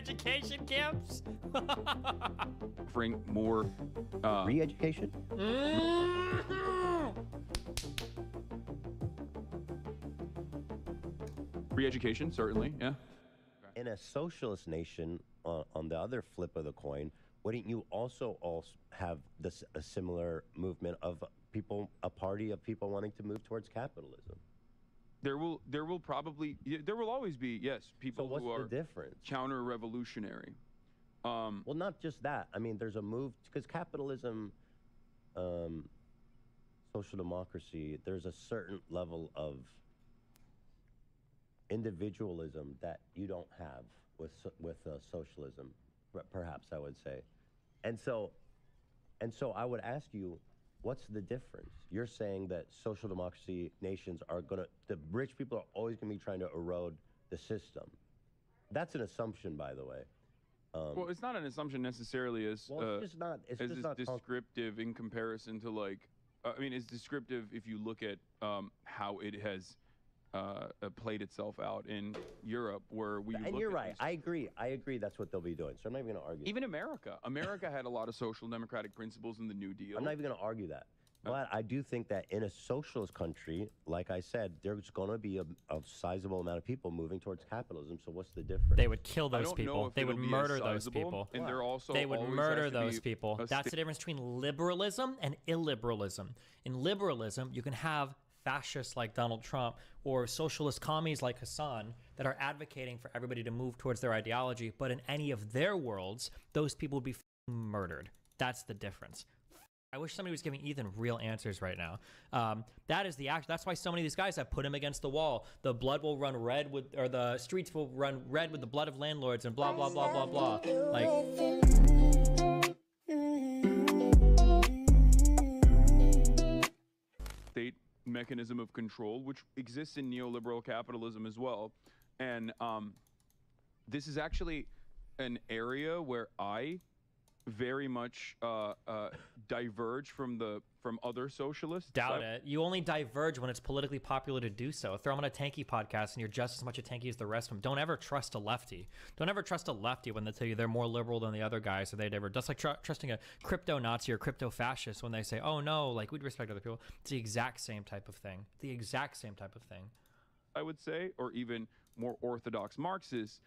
re-education camps. offering more uh, Re-education? re-education, certainly. Yeah. In a socialist nation, uh, on the other flip of the coin, wouldn't you also also have this a similar movement of people, a party of people wanting to move towards capitalism? There will there will probably there will always be yes people what's who the are difference? counter-revolutionary. Um, Well, not just that. I mean, there's a move because capitalism, um, social democracy. There's a certain level of individualism that you don't have with with uh, socialism, perhaps I would say, and so, and so I would ask you, what's the difference? You're saying that social democracy nations are gonna, the rich people are always gonna be trying to erode the system. That's an assumption, by the way. Um, well, it's not an assumption necessarily as Well, it's uh, just not- it's as just not descriptive in comparison to like. Uh, I mean, it's descriptive if you look at um, how it has uh, uh, played itself out in Europe, where we. and look you're at right. these- I agree. I agree. That's what they'll be doing. So I'm not even going to argue. Even America, America had a lot of social democratic principles in the New Deal. I'm not even going to argue that. Uh. But I do think that in a socialist country, like I said, there's going to be a, a sizable amount of people moving towards capitalism. So what's the difference? They would kill those people. They would murder those people. and there also they would murder those people. a That's the difference between liberalism and illiberalism. In liberalism, you can have fascists like Donald Trump or socialist commies like Hasan that are advocating for everybody to move towards their ideology, but in any of their worlds, those people would be murdered. That's the difference. I wish somebody was giving Ethan real answers right now. Um, that is the act. That's why so many of these guys have put him against the wall. The blood will run red with, or the streets will run red with the blood of landlords, and blah blah blah blah blah. Like mechanism of control, which exists in neoliberal capitalism as well. And um, this is actually an area where I very much uh, uh, diverge from the from other socialists. doubt it. You only diverge when it's politically popular to do so. Throw them on a tankie podcast, and you're just as much a tankie as the rest of them. Don't ever trust a lefty. Don't ever trust a lefty when they tell you they're more liberal than the other guys. Or they'd ever just like tr- trusting a crypto Nazi or crypto fascist when they say, "Oh no, like we'd respect other people." It's the exact same type of thing. The exact same type of thing. I would say, or even more orthodox Marxists